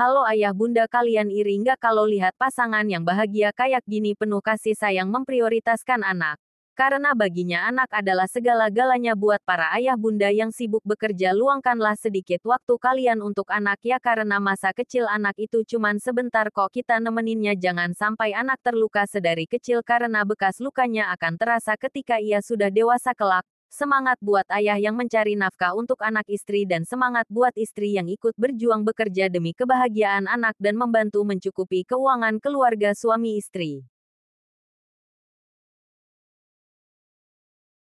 Halo ayah bunda kalian iri nggak kalau lihat pasangan yang bahagia kayak gini penuh kasih sayang memprioritaskan anak. Karena baginya anak adalah segala-galanya buat para ayah bunda yang sibuk bekerja luangkanlah sedikit waktu kalian untuk anak ya karena masa kecil anak itu cuman sebentar kok kita nemeninnya jangan sampai anak terluka sedari kecil karena bekas lukanya akan terasa ketika ia sudah dewasa kelak. Semangat buat ayah yang mencari nafkah untuk anak istri dan semangat buat istri yang ikut berjuang bekerja demi kebahagiaan anak dan membantu mencukupi keuangan keluarga suami istri.